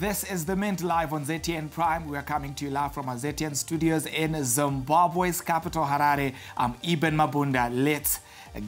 This is The Mint live on ZTN Prime. We are coming to you live from our ZTN studios in Zimbabwe's capital, Harare. I'm Eben Mabunda. Let's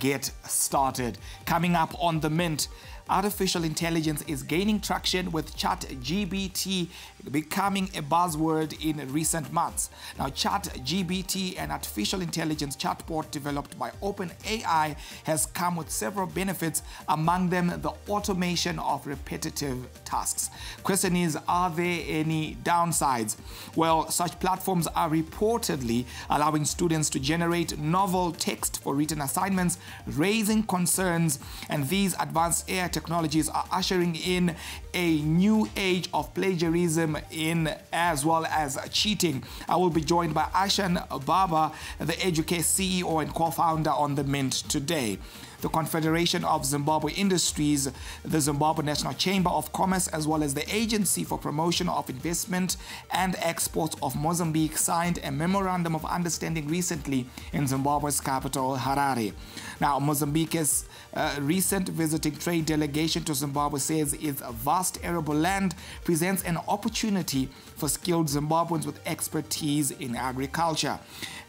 get started. Coming up on The Mint, artificial intelligence is gaining traction with ChatGPT becoming a buzzword in recent months. Now, ChatGPT, an artificial intelligence chatbot developed by OpenAI, has come with several benefits, among them the automation of repetitive tasks. Question is, are there any downsides? Well, such platforms are reportedly allowing students to generate novel text for written assignments, raising concerns, and these advanced AI technologies are ushering in a new age of plagiarism in as well as cheating. I will be joined by Ashan Baba, the Educare CEO and co-founder on the Mint today the Confederation of Zimbabwe Industries, the Zimbabwe National Chamber of Commerce, as well as the Agency for Promotion of Investment and Exports of Mozambique signed a memorandum of understanding recently in Zimbabwe's capital, Harare. Now, Mozambique's uh, recent visiting trade delegation to Zimbabwe says its vast arable land presents an opportunity for skilled Zimbabweans with expertise in agriculture.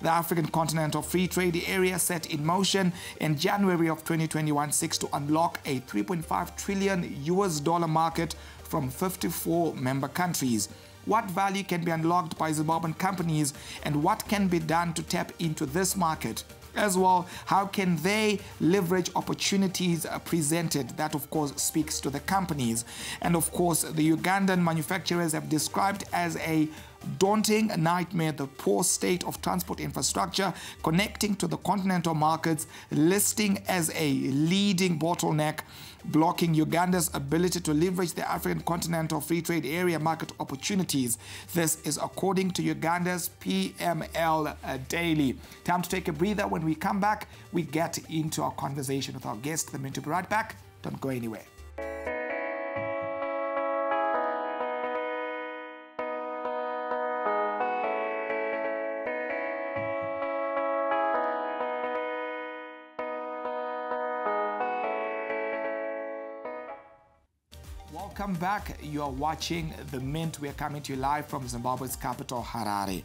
The African Continental Free Trade Area set in motion in January of 2021 seeks to unlock a 3.5 trillion US dollar market from 54 member countries. What value can be unlocked by Zimbabwean companies and what can be done to tap into this market? As well. How can they leverage opportunities presented? That of course speaks to the companies. And of course the ugandan manufacturers have described as a daunting nightmare the poor state of transport infrastructure connecting to the continental markets, listing as a leading bottleneck blocking Uganda's ability to leverage the African Continental Free Trade Area market opportunities. This is according to Uganda's PML uh, Daily. Time to take a breather. When we come back, we get into our conversation with our guest. The Mint to be right back. Don't go anywhere. Back. You are watching The Mint. We are coming to you live from Zimbabwe's capital, Harare.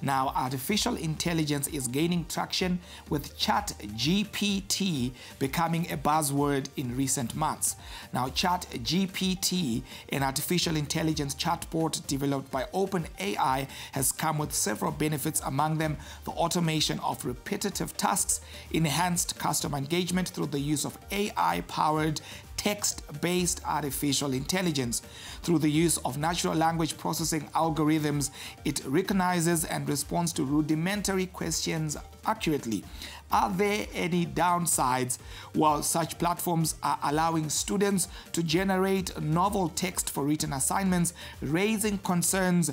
Now, artificial intelligence is gaining traction with ChatGPT becoming a buzzword in recent months. Now, ChatGPT, an artificial intelligence chatbot developed by OpenAI, has come with several benefits, among them the automation of repetitive tasks, enhanced customer engagement through the use of AI-powered text-based artificial intelligence. Through the use of natural language processing algorithms, it recognizes and responds to rudimentary questions accurately. Are there any downsides? Well, such platforms are allowing students to generate novel text for written assignments, raising concerns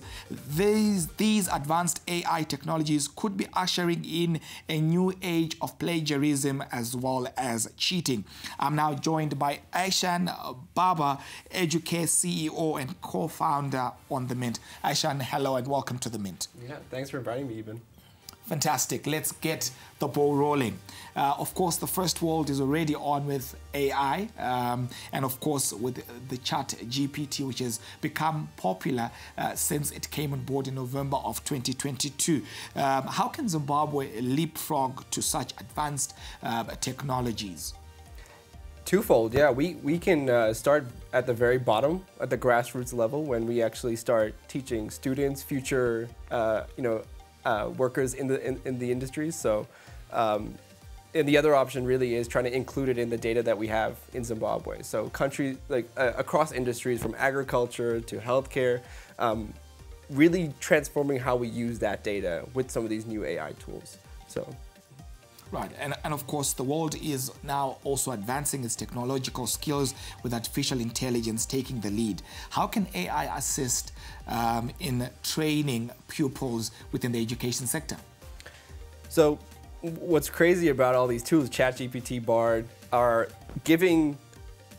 these, these advanced AI technologies could be ushering in a new age of plagiarism as well as cheating. I'm now joined by Aishan Baba, Educare CEO and co-founder on The Mint. Aishan, hello and welcome to The Mint. Yeah, thanks for inviting me, Eben. Fantastic. Let's get the ball rolling. Uh, of course, the first world is already on with AI, um, and of course, with the Chat GPT, which has become popular uh, since it came on board in November of 2022. Um, how can Zimbabwe leapfrog to such advanced uh, technologies? Twofold, yeah. We, we can uh, start at the very bottom, at the grassroots level, when we actually start teaching students, future, uh, you know, uh, workers in the in, in the industries. So, um, and the other option really is trying to include it in the data that we have in Zimbabwe. So, countries like uh, across industries, from agriculture to healthcare, um, really transforming how we use that data with some of these new AI tools. So. Right, and, and of course, the world is now also advancing its technological skills with artificial intelligence taking the lead. How can AI assist um, in training pupils within the education sector? So, what's crazy about all these tools, ChatGPT, Bard, are giving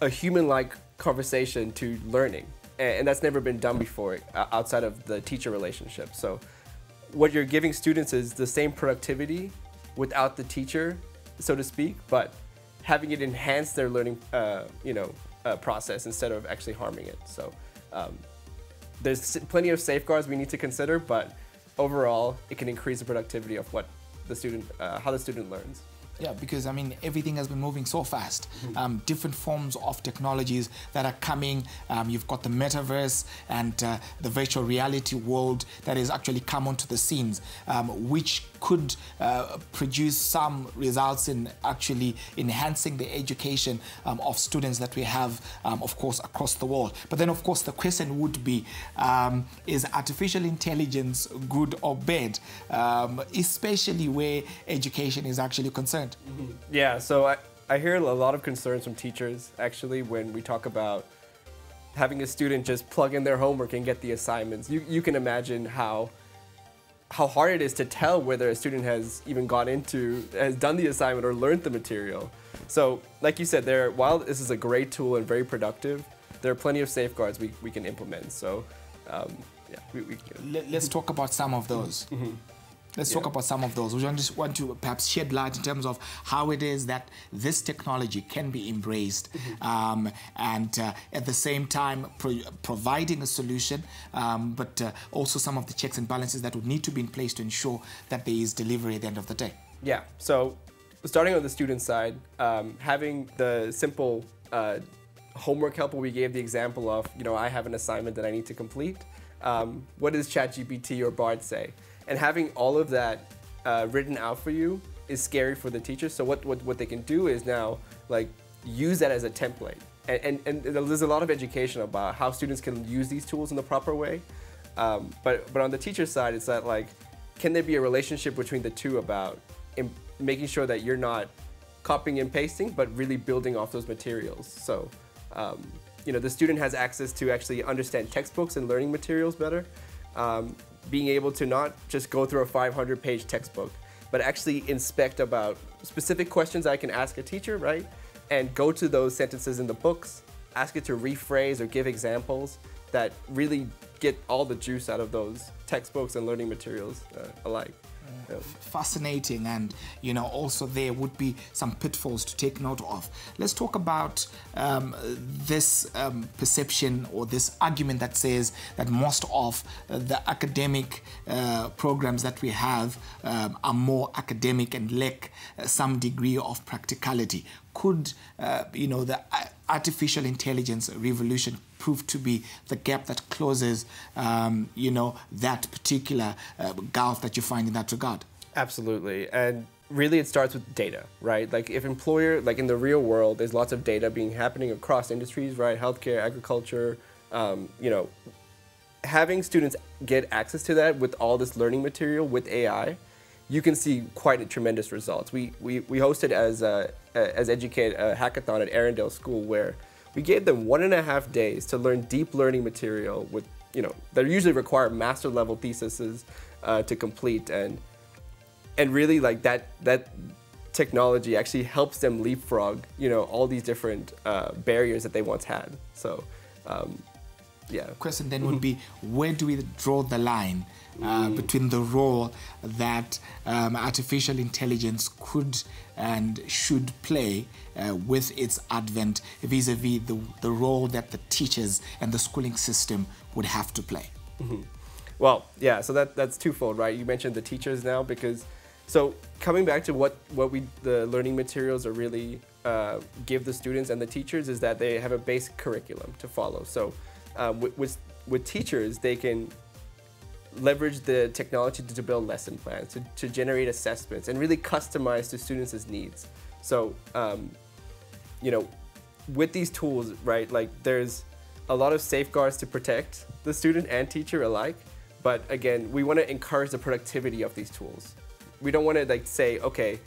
a human-like conversation to learning, and that's never been done before uh, outside of the teacher relationship. So, what you're giving students is the same productivity without the teacher, so to speak, but having it enhance their learning, uh, you know, uh, process instead of actually harming it. So um, there's plenty of safeguards we need to consider, but overall, it can increase the productivity of what the student, uh, how the student learns. Yeah, because I mean, everything has been moving so fast. Um, different forms of technologies that are coming. Um, you've got the metaverse and uh, the virtual reality world that has actually come onto the scenes, um, which could uh, produce some results in actually enhancing the education um, of students that we have, um, of course, across the world. But then, of course, the question would be um, is artificial intelligence good or bad, um, especially where education is actually concerned? Mm-hmm. Yeah, so I, I hear a lot of concerns from teachers actually when we talk about having a student just plug in their homework and get the assignments. You, you can imagine how how hard it is to tell whether a student has even gone into, has done the assignment or learned the material. So, like you said, there, while this is a great tool and very productive, there are plenty of safeguards we, we can implement. So, um, yeah, we, we. Let, us talk about some of those. Mm -hmm. Let's yeah. talk about some of those. We just want to perhaps shed light in terms of how it is that this technology can be embraced mm-hmm. um, and uh, at the same time pro- providing a solution, um, but uh, also some of the checks and balances that would need to be in place to ensure that there is delivery at the end of the day. Yeah. So, starting on the student side, um, having the simple uh, homework helper we gave the example of, you know, I have an assignment that I need to complete. Um, what does ChatGPT or Bard say? And having all of that uh, written out for you is scary for the teachers. So what, what, what they can do is now like use that as a template. And, and, and there's a lot of education about how students can use these tools in the proper way. Um, but, but on the teacher side, it's that like, can there be a relationship between the two about making sure that you're not copying and pasting, but really building off those materials. So, um, you know, the student has access to actually understand textbooks and learning materials better. Um, being able to not just go through a 500 page textbook, but actually inspect about specific questions I can ask a teacher, right? And go to those sentences in the books, ask it to rephrase or give examples that really get all the juice out of those textbooks and learning materials uh, alike fascinating and you know also there would be some pitfalls to take note of. Let's talk about um, this um, perception or this argument that says that most of the academic uh, programs that we have um, are more academic and lack uh, some degree of practicality. Could uh, you know the artificial intelligence revolution prove to be the gap that closes, um, you know, that particular uh, gulf that you find in that regard. Absolutely, and really it starts with data, right? Like if employer, like in the real world, there's lots of data being happening across industries, right? Healthcare, agriculture, um, you know, having students get access to that with all this learning material with AI, you can see quite a tremendous results. We, we, we hosted as, a, as Educare a hackathon at Arundel School where we gave them one and a half days to learn deep learning material with, you know, that usually require master level theses uh, to complete. And, and really like that, that technology actually helps them leapfrog, you know, all these different uh, barriers that they once had. So, um, yeah. Question then would be, where do we draw the line uh, mm. between the role that um, artificial intelligence could and should play uh, with its advent vis-a-vis the, the role that the teachers and the schooling system would have to play? Mm-hmm. Well, yeah, so that, that's twofold, right? You mentioned the teachers now because, so coming back to what, what we, the learning materials are really uh, give the students and the teachers is that they have a basic curriculum to follow. So um, with, with, with teachers, they can leverage the technology to, build lesson plans, to, to generate assessments, and really customize to students' needs. So, um, you know, with these tools, right, like there's a lot of safeguards to protect the student and teacher alike. But again, we want to encourage the productivity of these tools. We don't want to like say, okay,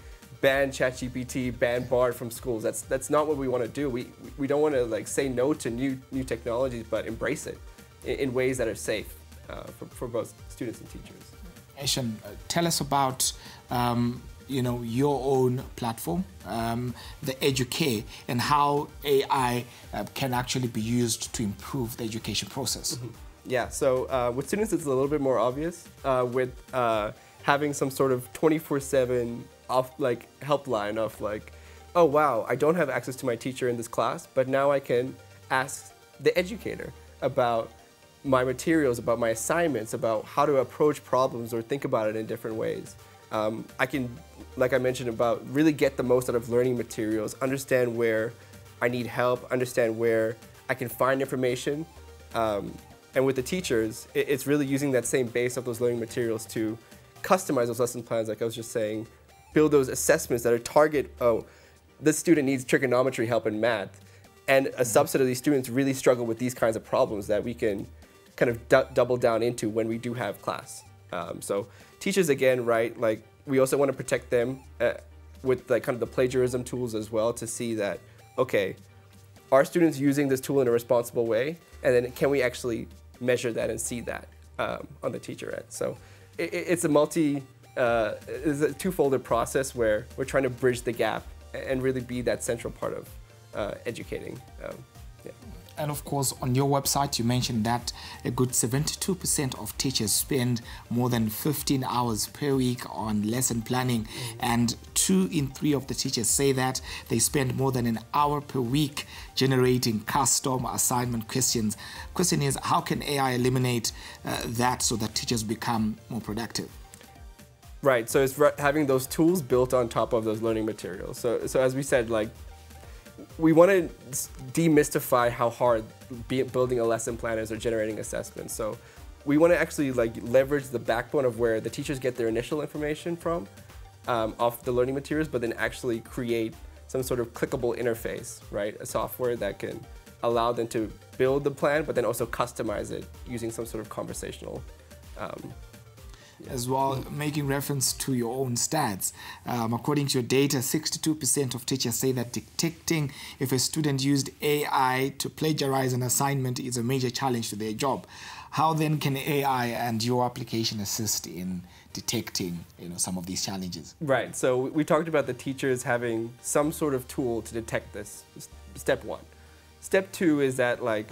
ban ChatGPT, ban Bard from schools. That's that's not what we want to do. We we don't want to like say no to new new technologies, but embrace it in, in ways that are safe for, for both students and teachers. Ashan, uh, tell us about um, you know your own platform, um, the Educare, and how AI uh, can actually be used to improve the education process. Mm -hmm. Yeah, so uh, with students, it's a little bit more obvious. Uh, with uh, having some sort of 24/7 off like helpline of like, oh wow, I don't have access to my teacher in this class, but now I can ask the educator about my materials, about my assignments, about how to approach problems or think about it in different ways. Um, I can, like I mentioned, about really get the most out of learning materials, understand where I need help, understand where I can find information. Um, and with the teachers, it, it's really using that same base of those learning materials to customize those lesson plans, like I was just saying, build those assessments that are target, oh, this student needs trigonometry help in math. And a subset of these students really struggle with these kinds of problems that we can kind of double down into when we do have class. Um, so teachers, again, right, like we also want to protect them uh, with like kind of the plagiarism tools as well to see that, okay, are students using this tool in a responsible way? And then can we actually measure that and see that um, on the teacher end? So it, it's a multi, uh, it's a two-folded process where we're trying to bridge the gap and really be that central part of uh, educating. Um. And of course, on your website, you mentioned that a good 72% of teachers spend more than 15 hours per week on lesson planning, mm and two in three of the teachers say that they spend more than an hour per week generating custom assignment questions. Question is, how can AI eliminate uh, that so that teachers become more productive? Right. So it's having those tools built on top of those learning materials. So, so as we said, like we want to demystify how hard building a lesson plan is or generating assessments. So we want to actually like leverage the backbone of where the teachers get their initial information from um, off the learning materials, but then actually create some sort of clickable interface, right? A software that can allow them to build the plan, but then also customize it using some sort of conversational um, as well, making reference to your own stats. Um, according to your data, 62% of teachers say that detecting if a student used AI to plagiarize an assignment is a major challenge to their job. How then can AI and your application assist in detecting you know, some of these challenges? Right, so we talked about the teachers having some sort of tool to detect this, step one. Step two is that like,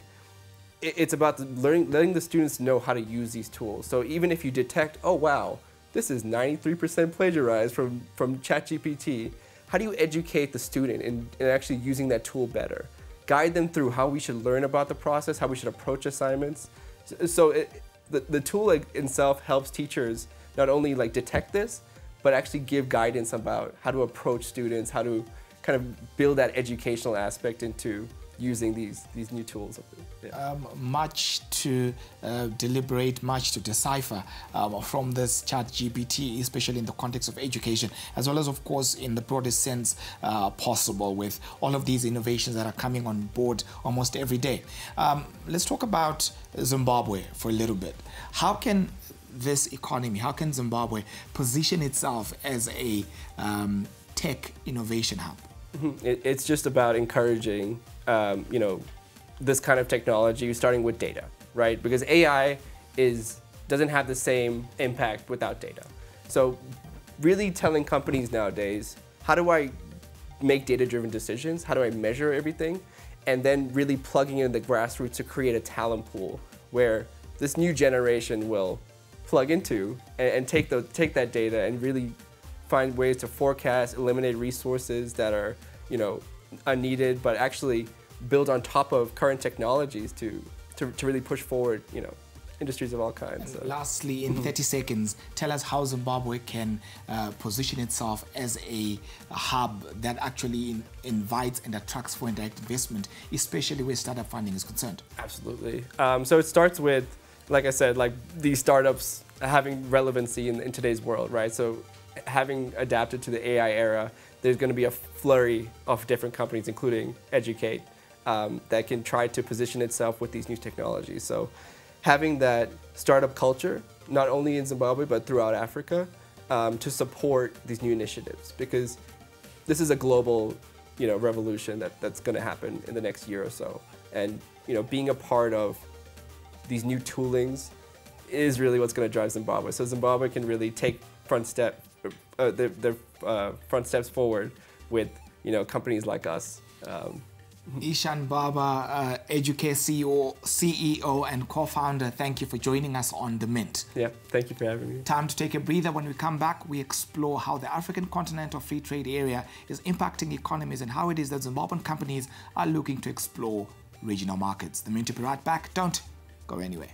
it's about learning, letting the students know how to use these tools. So even if you detect, oh wow, this is 93% plagiarized from, from ChatGPT, how do you educate the student in, in actually using that tool better? Guide them through how we should learn about the process, how we should approach assignments. So it, the, the tool itself helps teachers not only like detect this, but actually give guidance about how to approach students, how to kind of build that educational aspect into using these, these new tools. Yeah. Um, much to uh, deliberate, much to decipher um, from this chat GPT, especially in the context of education, as well as, of course, in the broadest sense uh, possible with all of these innovations that are coming on board almost every day. Um, let's talk about Zimbabwe for a little bit. How can this economy, how can Zimbabwe position itself as a um, tech innovation hub? Mm-hmm. it's just about encouraging um, you know, this kind of technology, starting with data, right? Because AI is doesn't have the same impact without data. So really telling companies nowadays, how do I make data-driven decisions? How do I measure everything? And then really plugging in the grassroots to create a talent pool where this new generation will plug into and, and take, the, take that data and really find ways to forecast, eliminate resources that are, you know, unneeded, but actually build on top of current technologies to, to, to really push forward, you know, industries of all kinds. So. Lastly, in mm -hmm. 30 seconds, tell us how Zimbabwe can uh, position itself as a, a hub that actually in, invites and attracts foreign direct investment, especially where startup funding is concerned. Absolutely. Um, so it starts with, like I said, like these startups having relevancy in, in today's world, right? So having adapted to the AI era, there's going to be a flurry of different companies, including Educare, um, that can try to position itself with these new technologies. So having that startup culture, not only in Zimbabwe, but throughout Africa, um, to support these new initiatives because this is a global you know, revolution that, that's going to happen in the next year or so. And you know, being a part of these new toolings is really what's going to drive Zimbabwe. So Zimbabwe can really take front step uh, their, their uh, front steps forward with you know companies like us. Um, Ishan Baba, uh, Educare CEO, CEO and co-founder, thank you for joining us on The Mint. Yeah, thank you for having me. Time to take a breather. When we come back, we explore how the African Continental Free Trade Area is impacting economies and how it is that Zimbabwean companies are looking to explore regional markets. The Mint will be right back. Don't go anywhere.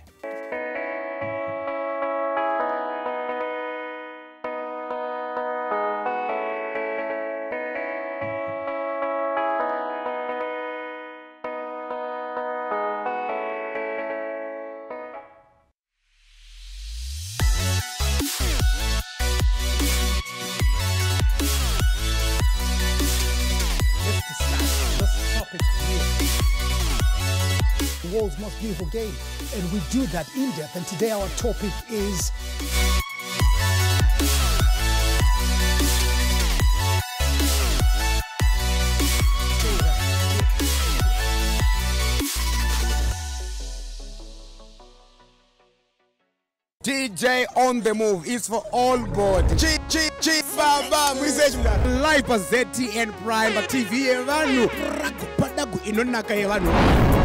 World's most beautiful game. And we do that in depth. And today our topic is DJ on the move is for all board. Chi chi chi baba mwisechi live pa ZTN Prime TV yevanhu eh, padagu inonaka eh, yevanhu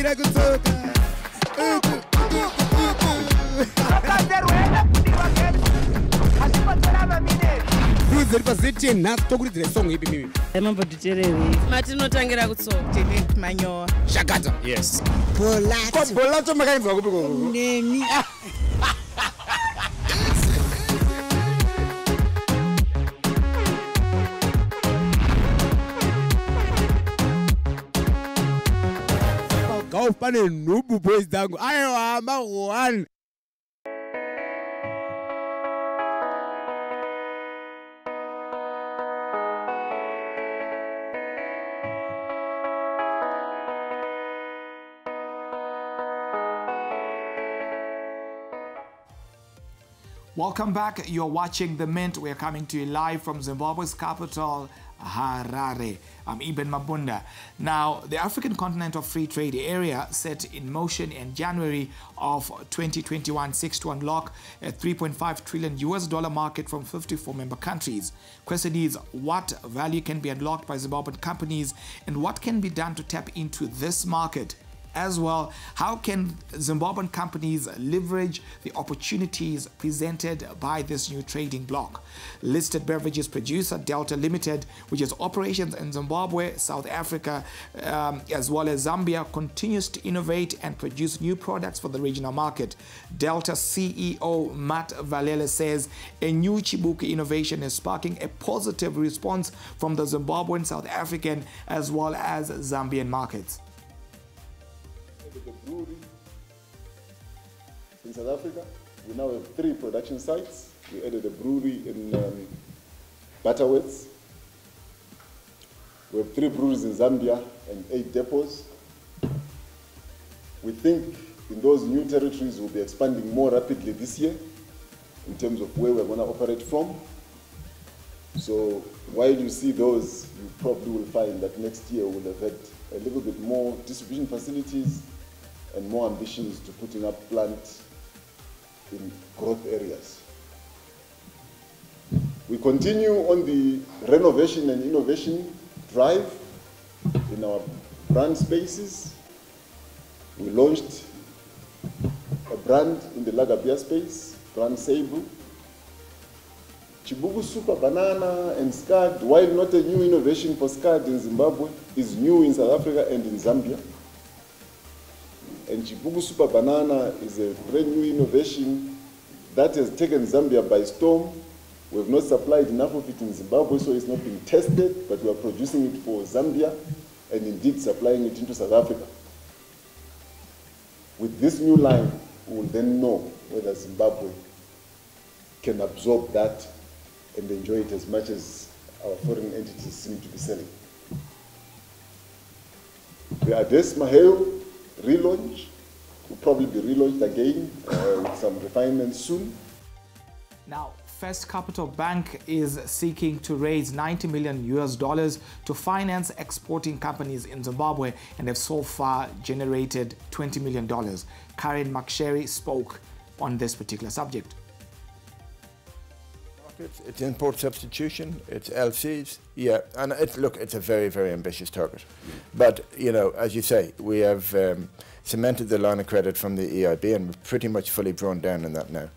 kukwira kutsoka dziri pazitn nhasi tokuridzira isongo ipi mimi? Mambo titereri matinotangira kutsoka manyowa. Shakata yes. Bolato bolato makainzwa kupi koko neni ah. Pane nhubu boys dzangu. Ayohamba one Welcome back. You're watching The Mint. We're coming to you live from Zimbabwe's capital, Harare. I'm Eben Mabunda. Now, the African Continental Free Trade Area set in motion in January of 2021 seeks to unlock a 3.5 trillion US dollar market from 54 member countries. Question is, what value can be unlocked by Zimbabwean companies and what can be done to tap into this market? As well. How can Zimbabwean companies leverage the opportunities presented by this new trading bloc? Listed beverages producer Delta Limited, which has operations in Zimbabwe, South Africa, um, as well as Zambia, continues to innovate and produce new products for the regional market. Delta CEO Matt Valela says a new Chibuku innovation is sparking a positive response from the Zimbabwean, South African, as well as Zambian markets. With the brewery in South Africa. We now have three production sites. We added a brewery in um, Butterworths. We have three breweries in Zambia and eight depots. We think in those new territories we'll be expanding more rapidly this year in terms of where we're going to operate from. So while you see those, you probably will find that next year we'll have had a little bit more distribution facilities and more ambitions to putting up plants in growth areas. We continue on the renovation and innovation drive in our brand spaces. We launched a brand in the beer space, brand Seibu. Chibuku Super Banana and Scud, while not a new innovation for Scud in Zimbabwe, is new in South Africa and in Zambia. And Chibuku Super Banana is a brand new innovation that has taken Zambia by storm. We have not supplied enough of it in Zimbabwe, so it's not been tested, but we are producing it for Zambia and indeed supplying it into South Africa. With this new line, we will then know whether Zimbabwe can absorb that and enjoy it as much as our foreign entities seem to be selling. The Ades Maheu relaunch will probably be relaunched again uh, with some refinements soon. Now, First Capital Bank is seeking to raise 90 million US dollars to finance exporting companies in Zimbabwe and have so far generated 20 million dollars. Karen McSherry spoke on this particular subject. It's, it's import substitution, it's LCs, yeah, and it, look, it's a very, very ambitious target. But, you know, as you say, we have um, cemented the line of credit from the EIB and we're pretty much fully drawn down in that now.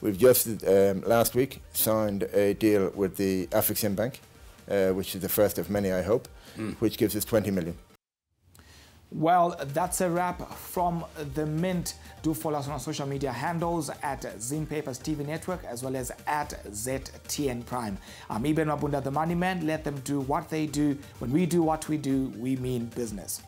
We've just, um, last week, signed a deal with the Afrexim Bank, uh, which is the first of many, I hope, which gives us 20 million. Well, that's a wrap from the Mint. Do follow us on our social media handles at Zim Papers TV Network as well as at ZTN Prime. I'm Eben Mabunda, the Money Man. Let them do what they do. When we do what we do, we mean business.